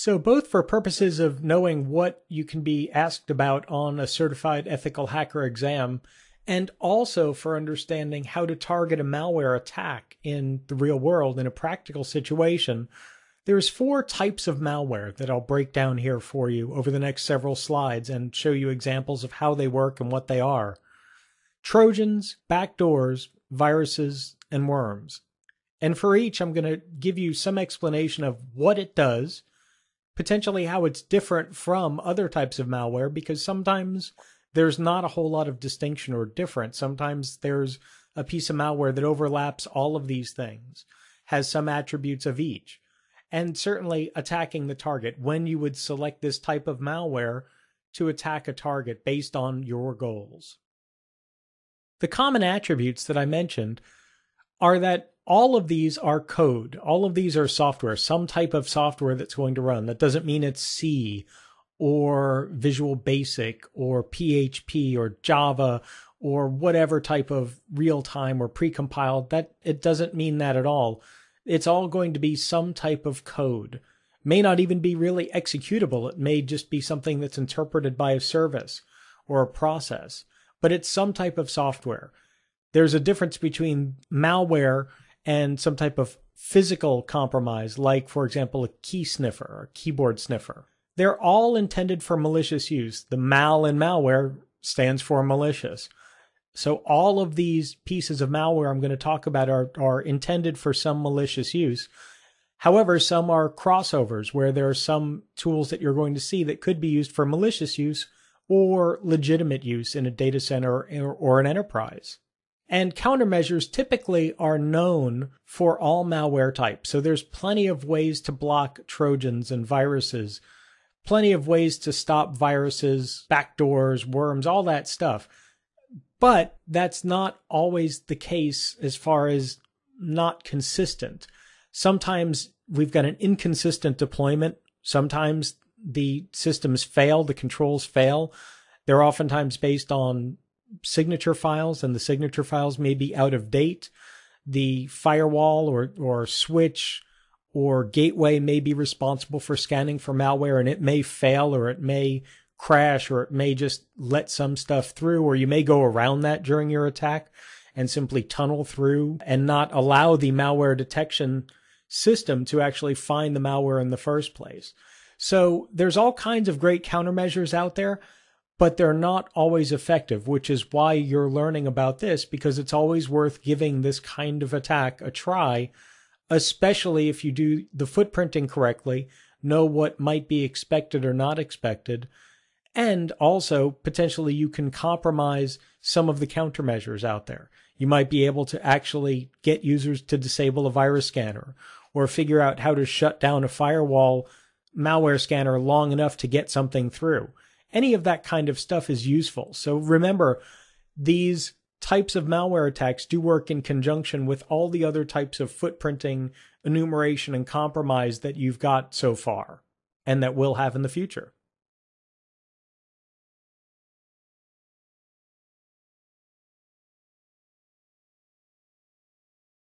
So, both for purposes of knowing what you can be asked about on a certified ethical hacker exam, and also for understanding how to target a malware attack in the real world in a practical situation, there's four types of malware that I'll break down here for you over the next several slides and show you examples of how they work and what they are. Trojans, backdoors, viruses, and worms. And for each, I'm going to give you some explanation of what it does, potentially how it's different from other types of malware, because sometimes there's not a whole lot of distinction or difference. Sometimes there's a piece of malware that overlaps all of these things, has some attributes of each and certainly attacking the target when you would select this type of malware to attack a target based on your goals. The common attributes that I mentioned are that all of these are code. All of these are software, some type of software that's going to run. That doesn't mean it's C or Visual Basic or PHP or Java or whatever type of real time or precompiled. That it doesn't mean that at all it's all going to be some type of code. May not even be really executable. It may just be something that's interpreted by a service or a process, but it's some type of software. There's a difference between malware and some type of physical compromise, like, for example, a key sniffer or keyboard sniffer. They're all intended for malicious use. The mal in malware stands for malicious. So all of these pieces of malware I'm going to talk about are, are intended for some malicious use. However, some are crossovers where there are some tools that you're going to see that could be used for malicious use or legitimate use in a data center or, or an enterprise. And countermeasures typically are known for all malware types. So there's plenty of ways to block Trojans and viruses, plenty of ways to stop viruses, backdoors, worms, all that stuff. But that's not always the case as far as not consistent. Sometimes we've got an inconsistent deployment. Sometimes the systems fail, the controls fail. They're oftentimes based on signature files, and the signature files may be out of date. The firewall or, or switch or gateway may be responsible for scanning for malware, and it may fail or it may crash or it may just let some stuff through or you may go around that during your attack and simply tunnel through and not allow the malware detection system to actually find the malware in the first place. So there's all kinds of great countermeasures out there, but they're not always effective, which is why you're learning about this because it's always worth giving this kind of attack a try, especially if you do the footprinting correctly, know what might be expected or not expected, and also, potentially, you can compromise some of the countermeasures out there. You might be able to actually get users to disable a virus scanner or figure out how to shut down a firewall malware scanner long enough to get something through. Any of that kind of stuff is useful. So remember, these types of malware attacks do work in conjunction with all the other types of footprinting, enumeration, and compromise that you've got so far and that we'll have in the future.